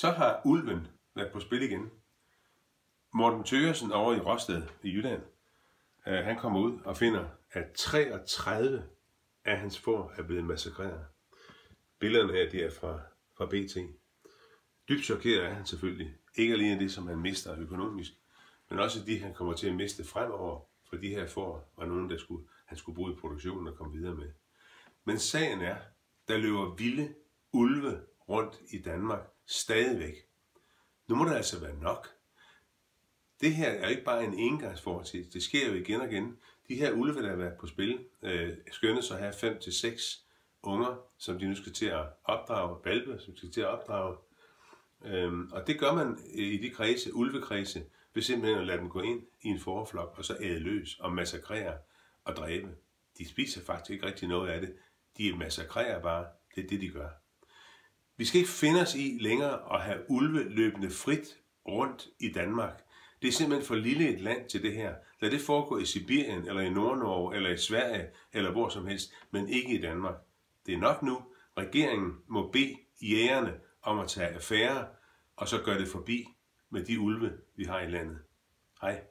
Så har ulven været på spil igen. Morten Tøgersen over i Rosted i Jylland, øh, han kommer ud og finder, at 33 af hans får er blevet massakreret. Billederne her, det er fra, fra BT. Dybt chokeret er han selvfølgelig. Ikke alene det, som han mister økonomisk, men også de, han kommer til at miste fremover, for de her får var nogen, der skulle, han skulle bruge i produktionen og komme videre med. Men sagen er, der løber vilde ulve rundt i Danmark stadigvæk. Nu må det altså være nok. Det her er ikke bare en engangsfortid. Det sker jo igen og igen. De her ulve, der har været på spil, øh, skønnes at have 5 til 6 unger, som de nu skal til at opdrage, valpe, som de skal til at opdrage. Øhm, og det gør man i de kredse, ulvekredse, ved simpelthen at lade dem gå ind i en forflok, og så æde løs og massakrere og dræbe. De spiser faktisk ikke rigtig noget af det. De massakrerer bare. Det er det, de gør. Vi skal ikke finde os i længere at have ulve løbende frit rundt i Danmark. Det er simpelthen for lille et land til det her. Lad det foregå i Sibirien, eller i Nordnorge, eller i Sverige, eller hvor som helst, men ikke i Danmark. Det er nok nu. Regeringen må bede jægerne om at tage affære, og så gøre det forbi med de ulve, vi har i landet. Hej.